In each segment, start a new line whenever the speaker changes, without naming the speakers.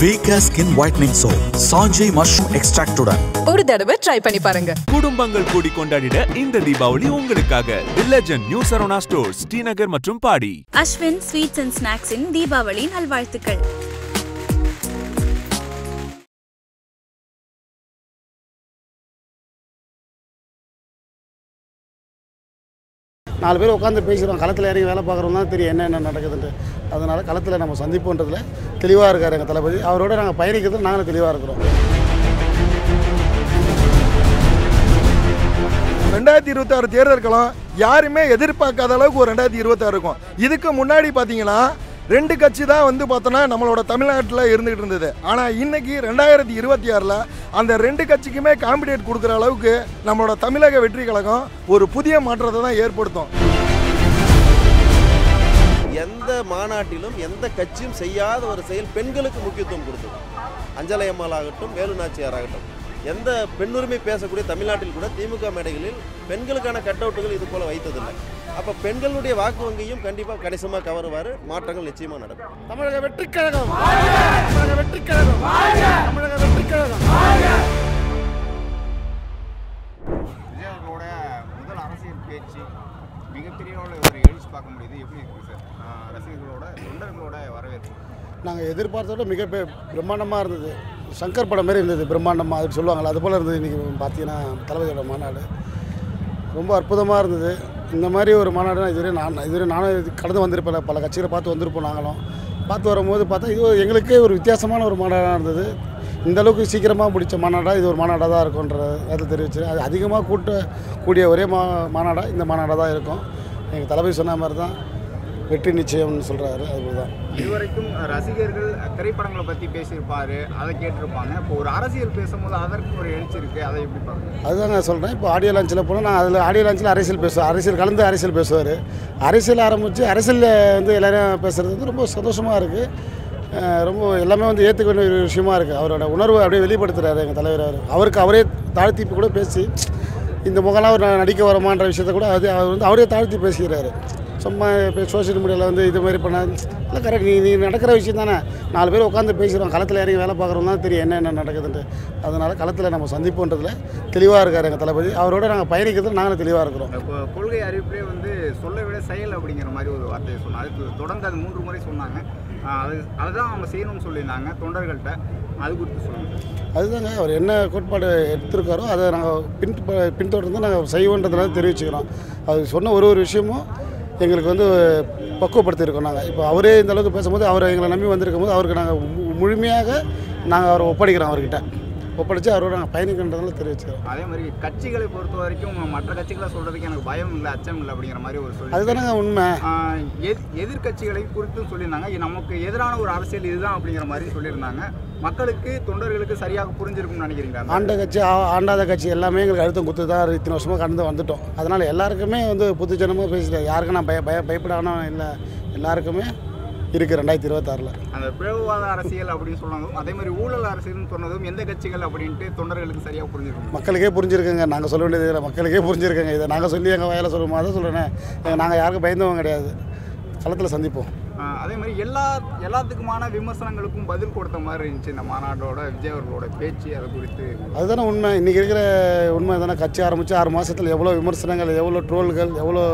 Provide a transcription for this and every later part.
Vega skin whitening soap சாஞ்சி mushroom எக்ஸ்ட்ராக்டுடன்
ஒரு தடவை ட்ரை பண்ணி பாருங்க.
குடும்பங்கள் கூடி கொண்டாடிட இந்த தீபாவளி உங்களுக்காக. Legend new Saravana stores Srinagar மற்றும் பாடி
அஸ்வின் ஸ்வீட்ஸ் அண்ட் ஸ்நாக்ஸின் தீபாவளி நல்வாழ்த்துக்கள்.
நாலு பேர் உட்காந்து பேசுகிறோம் களத்தில் இறங்கி வேலை பார்க்குறோம் தான் தெரியும் என்ன என்ன நடக்குதுன்ட்டு. அதனால் களத்தில் நம்ம சந்திப்புன்றதில் தெளிவாக இருக்கார் எங்கள் தளபதி. அவரோட நாங்கள் பயணிக்கிறது நாங்களும் தெளிவாக இருக்கிறோம்.
ரெண்டாயிரத்தி இருபத்தாறு தேர்தல் களம் யாருமே எதிர்பார்க்காத அளவுக்கு ஒரு ரெண்டாயிரத்தி இருபத்தாறு இருக்கும். இதுக்கு முன்னாடி பார்த்தீங்கன்னா ரெண்டு கட்சி தான் வந்து பார்த்தோன்னா நம்மளோட தமிழ்நாட்டில் இருந்துகிட்டு இருந்தது. ஆனால் இன்னைக்கு ரெண்டாயிரத்தி இருபத்தி ஆறில் அந்த ரெண்டு கட்சிக்குமே காம்படிட் கொடுக்குற அளவுக்கு நம்மளோட தமிழக வெற்றி கழகம் ஒரு புதிய மாற்றத்தை தான் ஏற்படுத்தும்.
எந்த மாநாட்டிலும் எந்த கட்சியும் செய்யாத ஒரு செயல் பெண்களுக்கு முக்கியத்துவம் கொடுத்தது. அஞ்சலை அம்மாள் ஆகட்டும் வேலு நாச்சியார் ஆகட்டும். எந்த பெண்ணுரிமை பேசக்கூடிய தமிழ்நாட்டில் கூட திமுக மேடைகளில் பெண்களுக்கான கட் அவுட்டுகள் இது போல வைத்ததில்லை. அப்போ பெண்களுடைய வாக்கு வங்கியும் கண்டிப்பாக கணிசமாக கவருவார் மாற்றங்கள் நிச்சயமாக நடக்கும்.
தமிழக வெற்றி கழகம். தமிழக வெற்றி கழகம். தமிழக வெற்றி கழகம்.
விஜய் அவர்களோட முதல் அரசியல் பேச்சு மிகப்பெரிய ஒரு எழுச்சி பார்க்க முடியுது. எப்படி இருக்குது சார்? ரசிகர்களோட தொண்டர்களோட வரவேற்பு.
நாங்கள் எதிர்பார்த்தோட மிக பிரம்மாண்டமாக இருந்தது. சங்கர் படம் மாதிரி இருந்தது பிரம்மாண்டமாக அது சொல்லுவாங்களே அது போல் இருந்தது இன்றைக்கி பார்த்தீங்கன்னா தளபதியோட மாநாடு. ரொம்ப அற்புதமாக இருந்தது. இந்த மாதிரி ஒரு மாநாடு இதுவரை நான் இதுவரை நானும் கலந்து கடந்து வந்திருப்பேன். பல கட்சிகளை பார்த்து வந்திருப்போம் நாங்களும். பார்த்து வரும்போது பார்த்தா இது எங்களுக்கே ஒரு வித்தியாசமான ஒரு மாநாடாக இருந்தது. இந்த அளவுக்கு சீக்கிரமாக முடித்த மாநாடாக இது ஒரு மாநாடாக தான் இருக்கும்ன்ற அதை தெரிவிச்சு அது அதிகமாக கூட்ட கூடிய ஒரே மா மாநாடாக இந்த மாநாடாக தான் இருக்கும். எங்கள் தளபதி சொன்ன மாதிரி தான். வெற்றி நிச்சயம்னு சொல்கிறாரு அதுதான்
இதுவரைக்கும் ரசிகர்கள் திரைப்படங்களை பற்றி பேசியிருப்பாரு அதை கேட்டிருப்பாங்க. இப்போ ஒரு அரசியல் பேசும்போது அதற்கு ஒரு எழுச்சி இருக்குது அதை எப்படி பார்க்குறீங்க?
அதுதான் நான் சொல்கிறேன் இப்போ ஆடியோ லான்ச்சில் போனால் நான் அதில் ஆடியோ லான்ச்சில் அரசியல் பேசுவேன் அரசியல் கலந்து அரசியல் பேசுவார். அரசியல் ஆரம்பித்து அரசியலில் வந்து எல்லாரும் பேசுகிறது வந்து ரொம்ப சந்தோஷமாக இருக்குது ரொம்ப எல்லாமே வந்து ஏற்றுக்க வேண்டிய ஒரு விஷயமா இருக்குது அவரோட உணர்வை அப்படியே வெளிப்படுத்துகிறாரு எங்கள் தலைவர் அவர். அவருக்கு அவரே தாழ்த்தி கூட பேசி இந்த முகலாம் அவர் நடிக்க வரமான்ற விஷயத்த கூட அது அவர் வந்து அவரே தாழ்த்தி பேசிக்கிறாரு. சும்மா இப்போ சோஷியல் மீடியாவில் வந்து இது மாதிரி பண்ண இல்லை கரெக்ட் நீ நீ நடக்கிற விஷயம் தானே. நாலு பேர் உட்காந்து பேசுகிறோம் களத்தில் இறங்கி வேலை பார்க்குறோம் தான் தெரியும் என்ன என்ன நடக்குதுன்ட்டு. அதனால் களத்தில் நம்ம சந்திப்போன்றதுல தெளிவாக இருக்கார் எங்கள் தளபதி. அவரோட நாங்கள் பயணிக்கிறதுல நாங்களும் தெளிவாக இருக்கிறோம்.
இப்போ கொள்கை அறிவிப்பிலே வந்து சொல்ல விட செயல் அப்படிங்கிற மாதிரி ஒரு வார்த்தையை சொன்னாங்க. அதுக்கு தொடர்ந்து அது மூன்று முறை சொன்னாங்க. அது அதுதான் அவங்க செய்யணும்னு சொல்லியிருந்தாங்க தொண்டர்கள்ட்ட. அது குறித்து சொல்லுங்கள்
அதுதாங்க அவர் என்ன கோட்பாடு எடுத்திருக்காரோ அதை நாங்கள் பின் பின்தொடர்ந்து நாங்கள் செய்வோன்றதுனால தெரிவிச்சுக்கிறோம். அது சொன்ன ஒரு ஒரு விஷயமும் எங்களுக்கு வந்து பக்குவப்படுத்தியிருக்கோம் நாங்கள் இப்போ அவரே இந்த அளவுக்கு பேசும்போது அவர் எங்களை நம்பி வந்திருக்கும் போது அவருக்கு நாங்கள் மு- முழுமையாக நாங்கள் அவரை ஒப்படைக்கிறோம் அவர்கிட்ட. ஒப்படைச்சு அவரோட நாங்கள் பயணிக்கின்றதுனால தெரிவிச்சுக்கிறோம்.
அதே மாதிரி கட்சிகளை பொறுத்த வரைக்கும் மற்ற கட்சிகளை சொல்றதுக்கு எனக்கு பயம் இல்லை அச்சம் இல்லை அப்படிங்கிற மாதிரி ஒரு சொல்லி
அதுதானங்க உண்மை.
எதிர்கட்சிகளை குறித்தும் சொல்லியிருந்தாங்க. நமக்கு எதிரான ஒரு அரசியல் இதுதான் அப்படிங்கிற மாதிரி சொல்லியிருந்தாங்க. மக்களுக்கு தொண்டர்களுக்கு சரியாக புரிஞ்சிருக்கும்னு நினைக்கிறீங்களா?
ஆண்ட கட்சி ஆ- ஆண்டாத கட்சி எல்லாமே எங்களுக்கு அழுத்தம் குத்து தான் இத்தனை வருஷமாக கடந்து வந்துட்டோம். அதனால் எல்லாருக்குமே வந்து புதுஜனமாக பேசிட்டேன் யாருக்கும் நான் பய பய பயப்படாமல் இல்லை. எல்லாருக்குமே இருக்குது ரெண்டாயிரத்தி இருபத்தாறில்.
அந்த பிளவுவாத அரசியல் அப்படின்னு சொன்னதும் அதே மாதிரி ஊழல் அரசியல்னு சொன்னதும் எந்த கட்சிகள் அப்படின்ட்டு தொண்டர்களுக்கு சரியாக புரிஞ்சிருக்கும்?
மக்களுக்கே புரிஞ்சிருக்குங்க. நாங்கள் சொல்ல வேண்டியது இல்லை. மக்களுக்கே புரிஞ்சிருக்குங்க. இதை நாங்கள் சொல்லி எங்கள் வயலில் சொல்லுமா தான் சொல்கிறேன் நாங்கள் யாருக்கும் பயந்தவங்க கிடையாது. களத்தில் சந்திப்போம்.
அதே மாதிரி எல்லா எல்லாத்துக்குமான விமர்சனங்களுக்கும் பதில் கொடுத்த மாதிரி இருந்துச்சு இந்த மாநாட்டோட விஜய் அவர்களோட பேச்சு அதை குறித்து.
அதுதானே உண்மை. இன்றைக்கி இருக்கிற உண்மை தானே. கட்சி ஆரம்பித்து ஆறு மாதத்தில் எவ்வளோ விமர்சனங்கள் எவ்வளோ ட்ரோல்கள் எவ்வளோ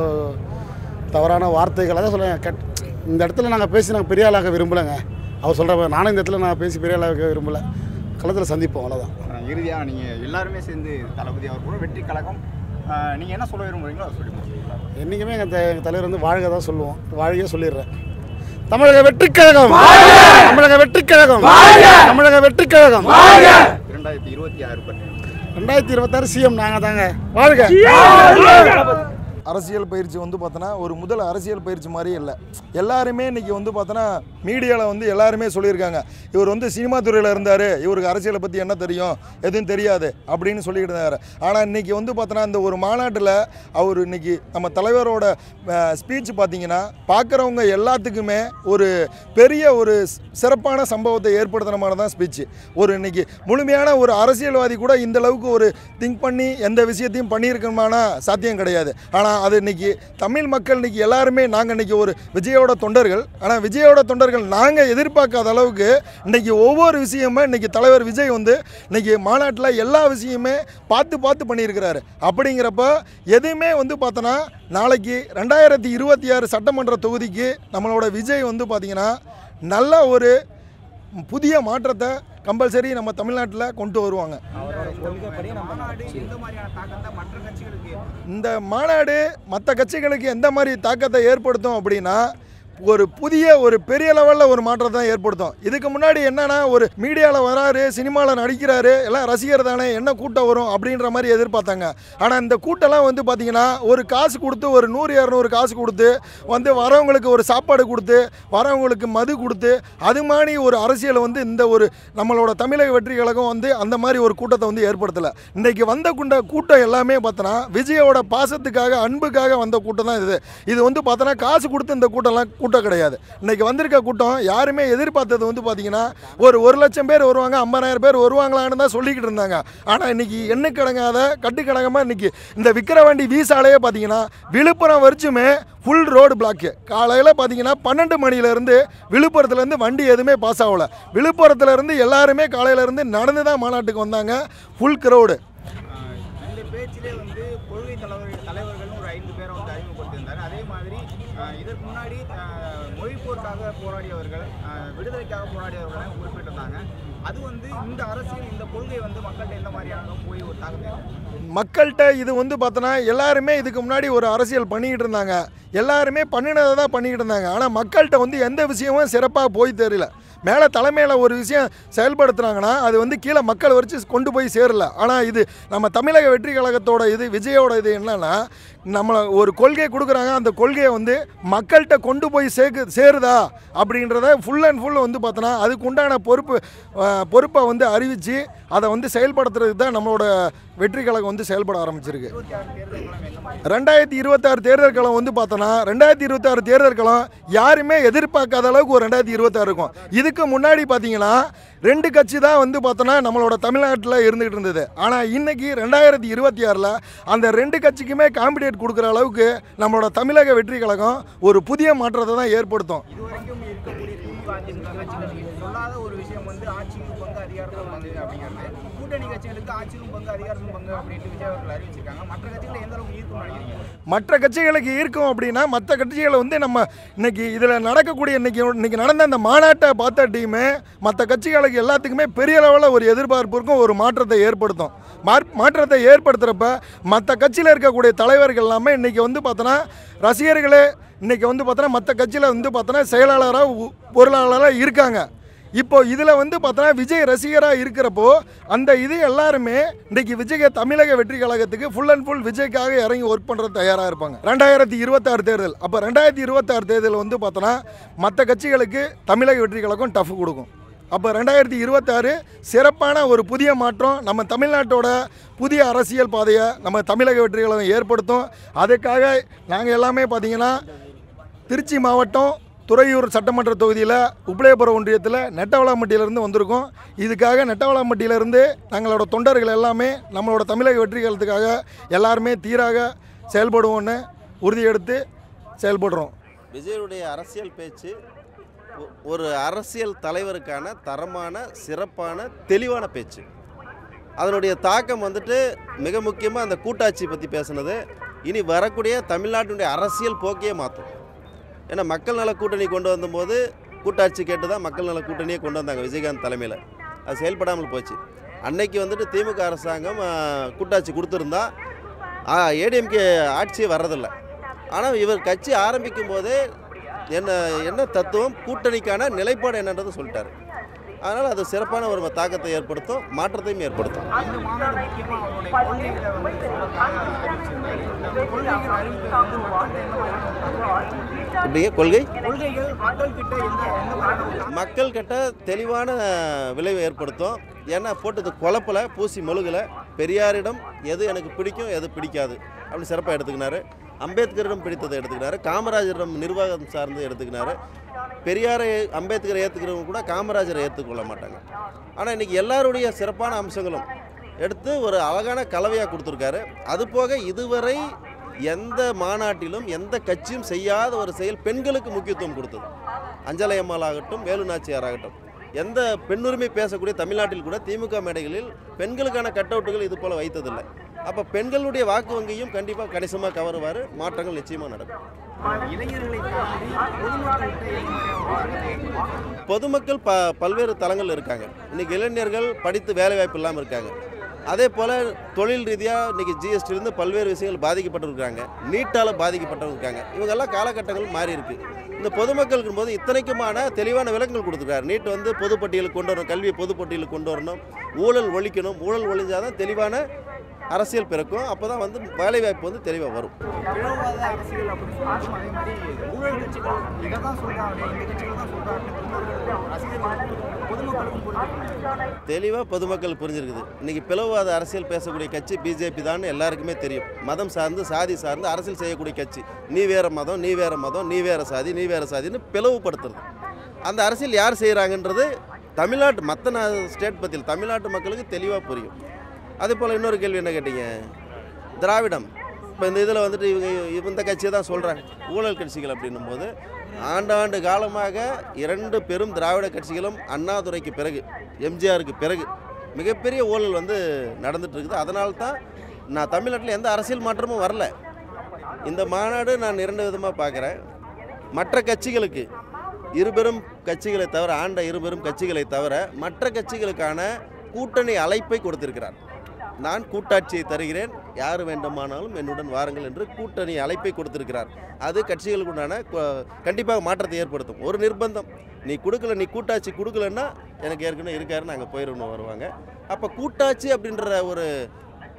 தவறான வார்த்தைகள் அதான் சொல்லுவேன் கட் இந்த இடத்துல நாங்கள் பேசி நாங்கள் பெரிய ஆளாக விரும்பலைங்க. அவர் சொல்கிற நானும் இந்த இடத்துல நான் பேசி பெரிய ஆளாக விரும்பலை. களத்தில் சந்திப்போம் அவ்வளோதான்
ஆஹ் இறுதியா நீங்கள் எல்லாருமே சேர்ந்து தளபதி அவர் கூட வெற்றி கழகம் ஆஹ் நீங்க என்ன சொல்ல விரும்புறீங்களோ அதை சொல்லி
என்றைக்குமே எங்கள் எங்கள் தலைவர் வந்து வாழ்க தான் சொல்லுவோம். வாழ்க சொல்லிடுறேன். தமிழக வெற்றி கழகம். தமிழக வெற்றி கழகம். தமிழக வெற்றி கழகம்.
இரண்டாயிரத்தி இருபத்தி ஆறு
ரெண்டாயிரத்தி இருபத்தாறு சிஎம் நாங்கள் தாங்க. வாழ்க!
அரசியல் பயிற்சி வந்து பார்த்தோன்னா ஒரு முதல் அரசியல் பயிற்சி மாதிரி இல்லை. எல்லாருமே இன்றைக்கி வந்து பார்த்தோன்னா மீடியாவில் வந்து எல்லாருமே சொல்லியிருக்காங்க. இவர் வந்து சினிமா துறையில் இருந்தார் இவருக்கு அரசியலை பற்றி என்ன தெரியும் எதுவும் தெரியாது அப்படின்னு சொல்லிக்கிட்டு இருந்தார். ஆனால் இன்றைக்கி வந்து பார்த்தோன்னா இந்த ஒரு மாநாட்டில் அவர் இன்னைக்கு நம்ம தலைவரோட ஸ்பீச் பார்த்தீங்கன்னா பார்க்குறவங்க எல்லாத்துக்குமே ஒரு பெரிய ஒரு சிறப்பான சம்பவத்தை ஏற்படுத்துன மாதிரி தான் ஸ்பீச் ஒரு இன்றைக்கி முழுமையான ஒரு அரசியல்வாதி கூட இந்த அளவுக்கு ஒரு திங்க் பண்ணி எந்த விஷயத்தையும் பண்ணியிருக்கணுமானா சாத்தியம் கிடையாது. ஆனால் ஆனால் அது இன்னைக்கு தமிழ் மக்கள் இன்றைக்கி எல்லாருமே நாங்கள் இன்னைக்கு ஒரு விஜயோட தொண்டர்கள். ஆனால் விஜயோட தொண்டர்கள் நாங்கள் எதிர்பார்க்காத அளவுக்கு இன்னைக்கு ஒவ்வொரு விஷயமும் இன்றைக்கி தலைவர் விஜய் வந்து இன்னைக்கு மாநாட்டில் எல்லா விஷயமே பார்த்து பார்த்து பண்ணியிருக்கிறாரு. அப்படிங்கிறப்ப எதுவுமே வந்து பார்த்தோன்னா நாளைக்கு ரெண்டாயிரத்தி இருபத்தி ஆறு சட்டமன்ற தொகுதிக்கு நம்மளோட விஜய் வந்து பார்த்திங்கன்னா நல்ல ஒரு புதிய மாற்றத்தை கம்பல்சரி நம்ம தமிழ்நாட்டில் கொண்டு வருவாங்க. இந்த மாநாடு மற்ற கட்சிகளுக்கு எந்த மாதிரி தாக்கத்தை ஏற்படுத்தும் அப்படின்னா ஒரு புதிய ஒரு பெரிய லெவலில் ஒரு மாற்றத்தை தான் ஏற்படுத்தும். இதுக்கு முன்னாடி என்னன்னா ஒரு மீடியாவில் வராரு சினிமாவில் நடிக்கிறாரு எல்லாம் ரசிகர் தானே என்ன கூட்டம் வரும் அப்படின்ற மாதிரி எதிர்பார்த்தாங்க. ஆனால் இந்த கூட்டம்லாம் வந்து பார்த்தீங்கன்னா ஒரு காசு கொடுத்து ஒரு நூறு இரநூறு காசு கொடுத்து வந்து வரவங்களுக்கு ஒரு சாப்பாடு கொடுத்து வரவங்களுக்கு மது கொடுத்து அது மாதிரி ஒரு அரசியலை வந்து இந்த ஒரு நம்மளோட தமிழக வெற்றி கழகம் வந்து அந்த மாதிரி ஒரு கூட்டத்தை வந்து ஏற்படுத்தலை. இன்றைக்கி வந்த குண்ட கூட்டம் எல்லாமே பார்த்தோன்னா விஜயோட பாசத்துக்காக அன்புக்காக வந்த கூட்டம் தான் இது. இது வந்து பார்த்தோன்னா காசு கொடுத்து இந்த கூட்டம்லாம் கூட்டம் கிடையாது. இன்றைக்கி வந்திருக்க கூட்டம் யாருமே எதிர்பார்த்தது வந்து பார்த்தீங்கன்னா ஒரு ஒரு லட்சம் பேர் வருவாங்க ஐம்பதாயிரம் பேர் வருவாங்களான்னு தான் சொல்லிக்கிட்டு இருந்தாங்க. ஆனால் இன்றைக்கி எண்ணுக்கடங்காத கட்டுக்கடங்கமாக இன்றைக்கி இந்த விக்கிரவாண்டி வீசாலையே பார்த்தீங்கன்னா விழுப்புரம் வரைச்சுமே ஃபுல் ரோடு பிளாக்கு காலையில் பார்த்தீங்கன்னா பன்னெண்டு மணிலேருந்து விழுப்புரத்துலேருந்து வண்டி எதுவுமே பாஸ் ஆகலை. விழுப்புரத்துலேருந்து எல்லாருமே காலையிலேருந்து நடந்து தான் மாநாட்டுக்கு வந்தாங்க. ஃபுல் க்ரௌடு
பேச்சிலே வந்து கொள்கை தலைவர் தலைவர்கள்னு ஒரு ஐந்து பேரை வந்து அறிமுகப்படுத்தியிருந்தார். அதே மாதிரி இதற்கு முன்னாடி மொழிப்போருக்காக போராடியவர்கள் விடுதலைக்காக போராடியவர்களை குறிப்பிட்டிருந்தாங்க. அது வந்து இந்த அரசியல் இந்த கொள்கை வந்து மக்கள்கிட்ட எந்த மாதிரியான போய் ஒரு தாக்கத்தை
மக்கள்கிட்ட இது வந்து பார்த்தோன்னா எல்லாருமே இதுக்கு முன்னாடி ஒரு அரசியல் பண்ணிக்கிட்டு இருந்தாங்க. எல்லாருமே பண்ணினதை தான் பண்ணிக்கிட்டு இருந்தாங்க. ஆனால் மக்கள்கிட்ட வந்து எந்த விஷயமும் சிறப்பாக போய் தெரியல. மேலே தலைமையில் ஒரு விஷயம் செயல்படுத்துனாங்கன்னா அது வந்து கீழே மக்கள் வச்சு கொண்டு போய் சேரல. ஆனால் இது நம்ம தமிழக வெற்றி கழகத்தோட இது விஜயோட இது என்னன்னா நம்மளை ஒரு கொள்கையை கொடுக்குறாங்க அந்த கொள்கையை வந்து மக்கள்கிட்ட கொண்டு போய் சேர்க்கு சேருதா அப்படின்றத ஃபுல் அண்ட் ஃபுல் வந்து பார்த்தோன்னா அதுக்கு உண்டான பொறுப்பு பொறுப்பை வந்து அறிவித்து அதை வந்து செயல்படுத்துறதுக்கு தான் நம்மளோட வெற்றி கழகம் வந்து செயல்பட ஆரம்பிச்சிருக்கு. ரெண்டாயிரத்தி இருபத்தாறு தேர்தல் களம் வந்து பார்த்தோன்னா ரெண்டாயிரத்தி இருபத்தாறு தேர்தல் களம் யாருமே எதிர்பார்க்காத அளவுக்கு ஒரு ரெண்டாயிரத்தி இருபத்தாறு இருக்கும். இதுக்கு முன்னாடி பார்த்தீங்கன்னா ரெண்டு கட்சி தான் வந்து பார்த்தோன்னா நம்மளோட தமிழ்நாட்டில் இருந்துகிட்டு இருந்தது. ஆனால் இன்னைக்கு ரெண்டாயிரத்தி இருபத்தி ஆறில் அந்த ரெண்டு கட்சிக்குமே காம்பிடேட் கொடுக்குற அளவுக்கு நம்மளோட தமிழக வெற்றி கழகம் ஒரு புதிய மாற்றத்தை தான் ஏற்படுத்தும்.
ஒரு விஷயம் வந்து பங்கு கூட்டணி கட்சிகளுக்கு ஆட்சியிலும் பங்கு அதிகாரத்திலும் பங்கு அப்படின்ட்டு விஜய் அவர்கள் அறிவிச்சு மற்ற கட்சிகளை எந்த அளவுக்கு ஈர்க்கும் நினைக்கிறீங்க
மற்ற கட்சிகளுக்கு இருக்கும் அப்படின்னா மற்ற கட்சிகளை வந்து நம்ம இன்னைக்கு இதில் நடக்கக்கூடிய இன்னைக்கு இன்னைக்கு நடந்த அந்த மாநாட்டை பார்த்தாட்டியுமே மற்ற கட்சிகளுக்கு எல்லாத்துக்குமே பெரிய லெவலில் ஒரு எதிர்பார்ப்பு இருக்கும் ஒரு மாற்றத்தை ஏற்படுத்தும். மாற்றத்தை ஏற்படுத்துகிறப்ப மற்ற கட்சியில் இருக்கக்கூடிய தலைவர்கள் எல்லாமே இன்றைக்கி வந்து பார்த்தோன்னா ரசிகர்களே இன்றைக்கி வந்து பார்த்தோன்னா மற்ற கட்சியில் வந்து பார்த்தோன்னா செயலாளராக உ- பொருளாளராக இருக்காங்க. இப்போ இதில் வந்து பார்த்தோன்னா விஜய் ரசிகராக இருக்கிறப்போ அந்த இது எல்லாருமே இன்றைக்கி விஜய் தமிழக வெற்றி கழகத்துக்கு ஃபுல் அண்ட் ஃபுல் விஜய்க்காக இறங்கி ஒர்க் பண்ணுறது தயாராக இருப்பாங்க. ரெண்டாயிரத்தி இருபத்தாறு தேர்தல். அப்போ ரெண்டாயிரத்தி இருபத்தாறு தேர்தல் வந்து பார்த்தோன்னா மற்ற கட்சிகளுக்கு தமிழக வெற்றி கழகம் டஃப் கொடுக்கும். அப்போ ரெண்டாயிரத்தி இருபத்தாறு சிறப்பான ஒரு புதிய மாற்றம் நம்ம தமிழ்நாட்டோட புதிய அரசியல் பாதையை நம்ம தமிழக வெற்றிகளை ஏற்படுத்தும். அதுக்காக நாங்கள் எல்லாமே பார்த்திங்கன்னா திருச்சி மாவட்டம் துறையூர் சட்டமன்ற தொகுதியில் உப்பிளையபுரம் ஒன்றியத்தில் நெட்டவளாம்பட்டியிலேருந்து வந்திருக்கோம். இதுக்காக நெட்டவளாம்பட்டியிலேருந்து தங்களோட தொண்டர்கள் எல்லாமே நம்மளோட தமிழக வெற்றி கழகத்துக்காக எல்லாருமே தீராக செயல்படுவோன்னு உறுதியெடுத்து செயல்படுறோம்.
விஜயனுடைய அரசியல் பேச்சு ஒரு அரசியல் தலைவருக்கான தரமான சிறப்பான தெளிவான பேச்சு. அதனுடைய தாக்கம் வந்துட்டு மிக முக்கியமாக அந்த கூட்டாட்சி பற்றி பேசுனது. இனி வரக்கூடிய தமிழ்நாட்டினுடைய அரசியல் போக்கையே மாற்றும் ஏன்னா மக்கள் நல கூட்டணி கொண்டு வந்தபோது கூட்டாட்சி கேட்டு தான் மக்கள் நல கூட்டணியை கொண்டு வந்தாங்க விஜயகாந்த் தலைமையில். அது செயல்படாமல் போச்சு. அன்னைக்கு வந்துட்டு திமுக அரசாங்கம் கூட்டாட்சி கொடுத்துருந்தா ஏடிஎம்கே ஆட்சியே வர்றதில்லை. ஆனால் இவர் கட்சி ஆரம்பிக்கும் போதே என்ன என்ன தத்துவம் கூட்டணிக்கான நிலைப்பாடு என்னன்றது சொல்லிட்டாரு. அதனால் அது சிறப்பான ஒரு தாக்கத்தை ஏற்படுத்தும் மாற்றத்தையும் ஏற்படுத்தும். இப்படியே கொள்கை? மக்கள் கிட்ட தெளிவான விளைவை ஏற்படுத்தும். ஏன்னா போட்டது குழப்பல பூசி மொழுகல. பெரியாரிடம் எது எனக்கு பிடிக்கும் எது பிடிக்காது. அப்படி சிறப்பாக எடுத்துக்கினாரு. அம்பேத்கரிடம் பிடித்ததை எடுத்துக்கினாரு காமராஜரிடம் நிர்வாகம் சார்ந்து எடுத்துக்கினாரு. பெரியாரை அம்பேத்கரை ஏற்றுக்கிறவங்க கூட காமராஜரை ஏற்றுக்கொள்ள மாட்டாங்க. ஆனால் இன்றைக்கி எல்லாருடைய சிறப்பான அம்சங்களும் எடுத்து ஒரு அழகான கலவையாக கொடுத்துருக்காரு. அது போக இதுவரை எந்த மாநாட்டிலும் எந்த கட்சியும் செய்யாத ஒரு செயல் பெண்களுக்கு முக்கியத்துவம் கொடுத்தது. அஞ்சலை அம்மாள் ஆகட்டும் வேலு நாச்சியார் ஆகட்டும். எந்த பெண்ணுரிமை பேசக்கூடிய தமிழ்நாட்டில் கூட திமுக மேடைகளில் பெண்களுக்கான கட் அவுட்டுகள் இது போல் வைத்ததில்லை. அப்போ பெண்களுடைய வாக்கு வங்கியும் கண்டிப்பாக கணிசமாக கவருவார் மாற்றங்கள் நிச்சயமாக நடக்கும். பொதுமக்கள் ப பல்வேறு தளங்கள் இருக்காங்க. இன்னைக்கு இளைஞர்கள் படித்து வேலைவாய்ப்பு இல்லாமல் இருக்காங்க. அதே போல் தொழில் ரீதியாக இன்னைக்கு ஜிஎஸ்டிலேருந்து பல்வேறு விஷயங்கள் பாதிக்கப்பட்டிருக்காங்க நீட்டால் பாதிக்கப்பட்டவங்க இருக்காங்க இவங்கெல்லாம் காலகட்டங்கள் மாறி இருக்கு. இந்த பொதுமக்களுக்கு போது இத்தனைக்குமான தெளிவான விளக்கங்கள் கொடுத்துருக்காரு. நீட் வந்து பொதுப்பட்டியலுக்கு கொண்டு வரணும் கல்வியை பொதுப்பட்டியலுக்கு கொண்டு வரணும். ஊழல் ஒழிக்கணும். ஊழல் ஒழிஞ்சாதான் தெளிவான அரசியல் பிறக்கும் அப்போ தான் வந்து வேலைவாய்ப்பு வந்து தெளிவாக வரும்.
பிளவுவாத
தெளிவாக பொதுமக்கள் புரிஞ்சிருக்குது. இன்னைக்கு பிளவாத அரசியல் பேசக்கூடிய கட்சி பிஜேபி தான் எல்லாருக்குமே தெரியும். மதம் சார்ந்து சாதி சார்ந்து அரசியல் செய்யக்கூடிய கட்சி. நீ வேற மதம் நீ வேற மதம் நீ வேற சாதி நீ வேற சாதின்னு பிளவுபடுத்துறது. அந்த அரசியல் யார் செய்கிறாங்கன்றது தமிழ்நாட்டு மற்ற ஸ்டேட் பற்றியில் தமிழ்நாட்டு மக்களுக்கு தெளிவாக புரியும். அதே போல் இன்னொரு கேள்வி என்ன கேட்டீங்க? திராவிடம். இப்போ இந்த இதில் வந்துட்டு இவங்க இந்த கட்சியை தான் சொல்கிறாங்க ஊழல் கட்சிகள் அப்படின்னும் போது ஆண்டாண்டு காலமாக இரண்டு பெரும் திராவிட கட்சிகளும் அண்ணாதுரைக்கு பிறகு எம்ஜிஆருக்கு பிறகு மிகப்பெரிய ஊழல் வந்து நடந்துட்டு இருக்குது. அதனால தான் நான் தமிழ்நாட்டில் எந்த அரசியல் மாற்றமும் வரல. இந்த மாநாடு நான் இரண்டு விதமாக பார்க்குறேன். மற்ற கட்சிகளுக்கு இருபெரும் கட்சிகளை தவிர ஆண்ட இருபெரும் கட்சிகளை தவிர மற்ற கட்சிகளுக்கான கூட்டணி அழைப்பை கொடுத்திருக்கிறார். நான் கூட்டாட்சியை தருகிறேன். யார் வேண்டுமானாலும் என்னுடன் வாருங்கள் என்று கூட்டணி அழைப்பை கொடுத்திருக்கிறார். அது கட்சிகளுக்குண்டான கண்டிப்பாக மாற்றத்தை ஏற்படுத்தும். ஒரு நிர்பந்தம். நீ கொடுக்கல நீ கூட்டாட்சி கொடுக்கலன்னா எனக்கு ஏற்கனவே இருக்காரு நாங்கள் போயிடணும் வருவாங்க. அப்போ கூட்டாட்சி அப்படின்ற ஒரு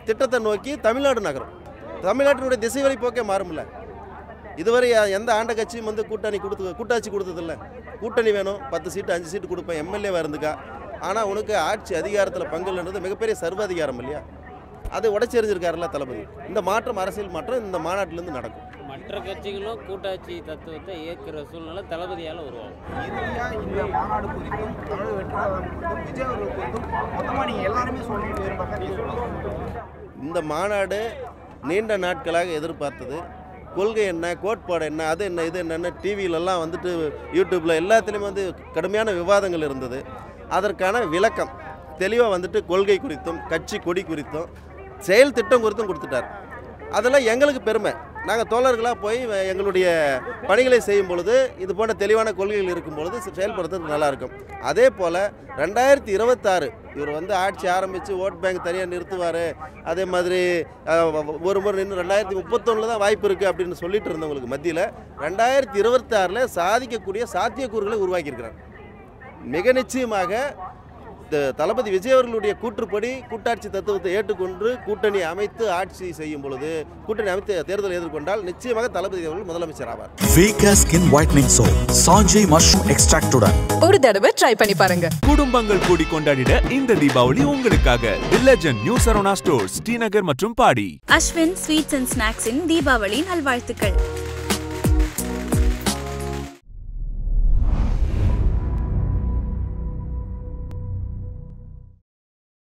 திட்டத்தை நோக்கி தமிழ்நாடு நகரும். தமிழ்நாட்டினுடைய திசை வழி போக்கே மாறும்ல. இதுவரை எந்த ஆண்ட கட்சியும் வந்து கூட்டணி கொடுத்து கூட்டாட்சி கொடுத்ததில்ல. கூட்டணி வேணும். பத்து சீட்டு அஞ்சு சீட்டு கொடுப்பேன். எம்எல்ஏவாக இருந்துக்கா? ஆனால் உனக்கு ஆட்சி அதிகாரத்தில் பங்குன்றது மிகப்பெரிய சர்வாதிகாரம் இல்லையா? அதை உடச்செறிஞ்சிருக்காருல்ல தளபதி. இந்த மாற்றம் அரசியல் மாற்றம் இந்த மாநாட்டிலேருந்து நடக்கும்.
மற்ற கட்சிகளும் கூட்டாட்சி தத்துவத்தை ஏற்கிற சூழ்நிலை தளபதியால் உருவாகும்.
இறுதியா இந்த மாநாடு குறித்தும் தமிழக வெற்றியாளர் குறித்தும் விஜய் அவர்கள் குறித்தும் மொத்தமா நீங்க எல்லாருமே சொல்லிட்டு விரும்புறதா நீங்க சொல்லுங்க
இந்த மாநாடு நீண்ட நாட்களாக எதிர்பார்த்தது. கொள்கை என்ன கோட்பாடு என்ன அது என்ன இது என்னன்னு டிவியிலலாம் வந்துட்டு யூடியூப்பில் எல்லாத்துலேயும் வந்து கடுமையான விவாதங்கள் இருந்தது. அதற்கான விளக்கம் தெளிவாக வந்துட்டு கொள்கை குறித்தும் கட்சி கொடி குறித்தும் செயல் திட்டம் குறித்தும் கொடுத்துட்டார். அதெல்லாம் எங்களுக்கு பெருமை. நாங்கள் தோழர்களாக போய் வ- எங்களுடைய பணிகளை செய்யும் பொழுது இது போன்ற தெளிவான கொள்கைகள் இருக்கும் பொழுது செ- செயல்படுத்துறது அதே போல் ரெண்டாயிரத்தி இருபத்தாறு இவர் வந்து ஆட்சி ஆரம்பித்து ஓட் பேங்க் தனியாக நிறுத்துவார். அதே மாதிரி ஒரு முறை நின்று ரெண்டாயிரத்தி முப்பத்தொன்னில் தான் வாய்ப்பு இருக்குது அப்படின்னு சொல்லிட்டு இருந்தவங்களுக்கு மத்தியில் ரெண்டாயிரத்தி இருபத்தாறில் சாதிக்கக்கூடிய சாத்தியக்கூறுகளை உருவாக்கியிருக்கிறார். மிக நிச்சயமாக த- தளபதி விஜய் அவர்களுடைய கூற்றுப்படி கூட்டாட்சி தத்துவத்தை ஏற்றுக்கொண்டு கூட்டணி அமைத்து ஆட்சி செய்யும் பொழுது கூட்டணி அமைத்து தேர்தலை எதிர்கொண்டால் நிச்சயமாக தளபதி அவர்கள் முதலமைச்சர் ஆவார்.
வீகர் ஸ்கின் ஒயிட்னிங் சோப் சாஞ்சை மஷ்ரூம் எக்ஸ்ட்ராக்டுடன்
ஒரு தடவை ட்ரை பண்ணி பாருங்க.
குடும்பங்கள் கூடி கொண்டாடிட இந்த தீபாவளி உங்களுக்காக. The legend new Saravana stores Srinagar மற்றும் பாடி
அஸ்வின் ஸ்வீட்ஸ் அண்ட் ஸ்நாக்ஸின் தீபாவளி நல்வாழ்த்துக்கள்.